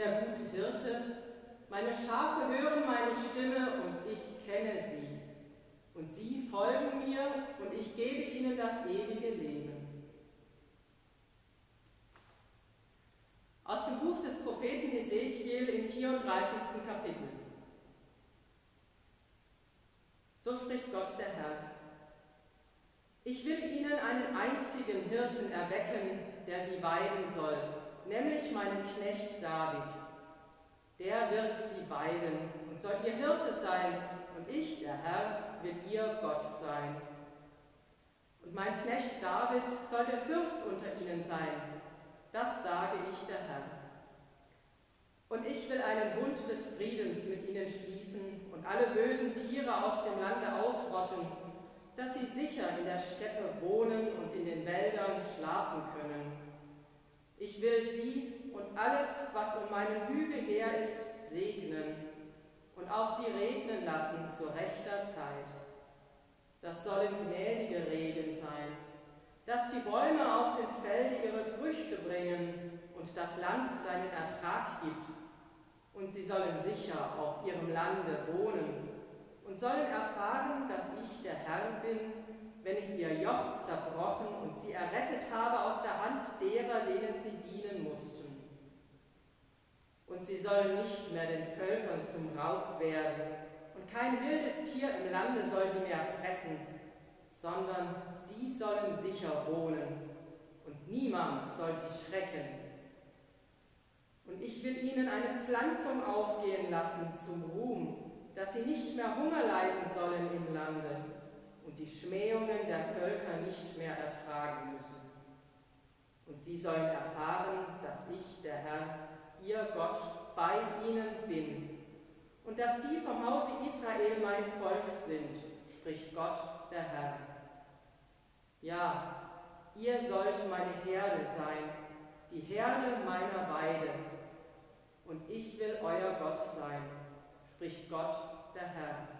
der gute Hirte, meine Schafe hören meine Stimme und ich kenne sie. Und sie folgen mir und ich gebe ihnen das ewige Leben. Aus dem Buch des Propheten Ezekiel im 34. Kapitel. So spricht Gott der Herr. Ich will ihnen einen einzigen Hirten erwecken, der sie weiden soll nämlich meinen Knecht David. Der wird sie weiden und soll ihr Hirte sein, und ich, der Herr, will ihr Gott sein. Und mein Knecht David soll der Fürst unter ihnen sein, das sage ich der Herr. Und ich will einen Bund des Friedens mit ihnen schließen und alle bösen Tiere aus dem Lande ausrotten, dass sie sicher in der Steppe wohnen und in den Wäldern schlafen können. Ich will sie und alles, was um meinen Hügel her ist, segnen und auf sie regnen lassen zu rechter Zeit. Das sollen gnädige Regen sein, dass die Bäume auf dem Feld ihre Früchte bringen und das Land seinen Ertrag gibt. Und sie sollen sicher auf ihrem Lande wohnen und sollen erfahren, dass ich der Herr bin, wenn ich ihr Joch zerbrochen und sie errettet habe aus der Hand derer, denen sie dienen mussten. Und sie sollen nicht mehr den Völkern zum Raub werden, und kein wildes Tier im Lande soll sie mehr fressen, sondern sie sollen sicher wohnen, und niemand soll sie schrecken. Und ich will ihnen eine Pflanzung aufgehen lassen zum Ruhm, dass sie nicht mehr Hunger leiden sollen im Lande und die Schmähungen der Völker nicht mehr ertragen müssen. Und sie sollen erfahren, dass ich, der Herr, ihr Gott, bei ihnen bin und dass die vom Hause Israel mein Volk sind, spricht Gott, der Herr. Ja, ihr sollt meine Herde sein, die Herde meiner Weide, und ich will euer Gott sein, spricht Gott, der Herr.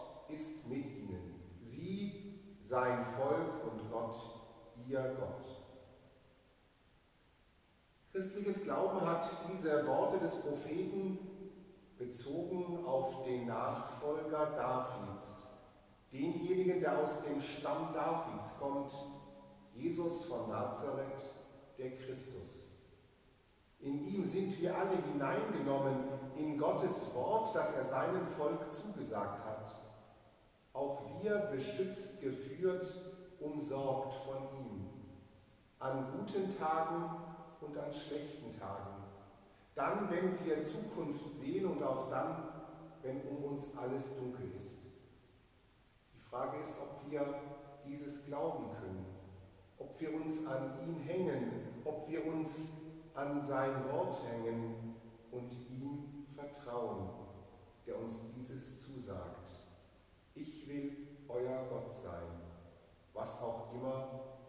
ist mit ihnen, sie sein Volk und Gott ihr Gott. Christliches Glauben hat diese Worte des Propheten bezogen auf den Nachfolger Davids, denjenigen, der aus dem Stamm Davids kommt, Jesus von Nazareth, der Christus. In ihm sind wir alle hineingenommen in Gottes Wort, das er seinem Volk zugesagt hat. Auch wir beschützt, geführt, umsorgt von ihm. An guten Tagen und an schlechten Tagen. Dann, wenn wir Zukunft sehen und auch dann, wenn um uns alles dunkel ist. Die Frage ist, ob wir dieses glauben können, ob wir uns an ihn hängen, ob wir uns an sein Wort hängen und ihm vertrauen, der uns dieses zusagt. Ich will euer Gott sein, was auch immer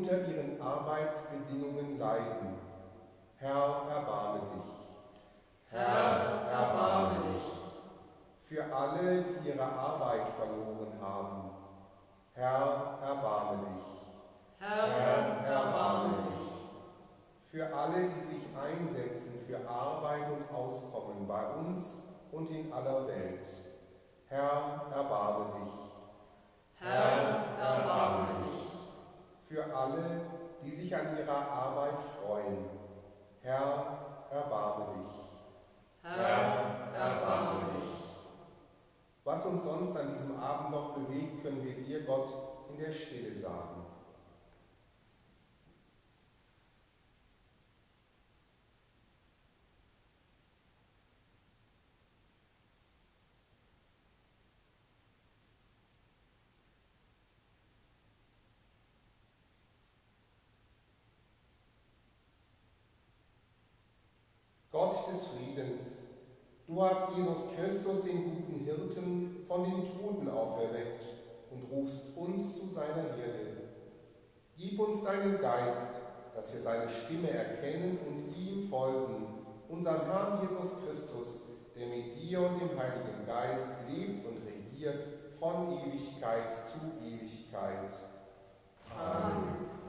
unter ihren Arbeitsbedingungen leiden. Herr, erbarme dich. Herr, erbarme dich. Für alle, die ihre Arbeit verloren haben. Herr, erbarme dich. Herr, erbarme dich. Für alle, die sich einsetzen für Arbeit und Auskommen bei uns und in aller Welt. Herr, erbarme dich. Herr, erbarme dich. Für alle, die sich an ihrer Arbeit freuen. Herr, erbarme dich. Herr, erbarme dich. Was uns sonst an diesem Abend noch bewegt, können wir dir, Gott, in der Stille sagen. Gott des Friedens, du hast Jesus Christus, den guten Hirten, von den Toten auferweckt und rufst uns zu seiner Herde. Gib uns deinen Geist, dass wir seine Stimme erkennen und ihm folgen, unseren Herrn Jesus Christus, der mit dir und dem Heiligen Geist lebt und regiert von Ewigkeit zu Ewigkeit. Amen.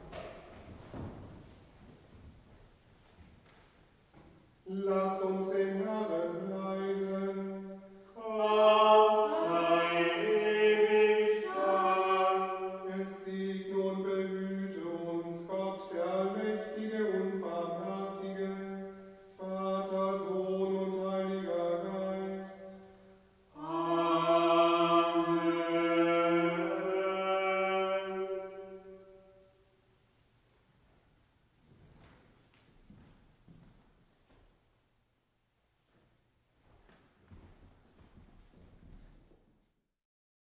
Lasst uns den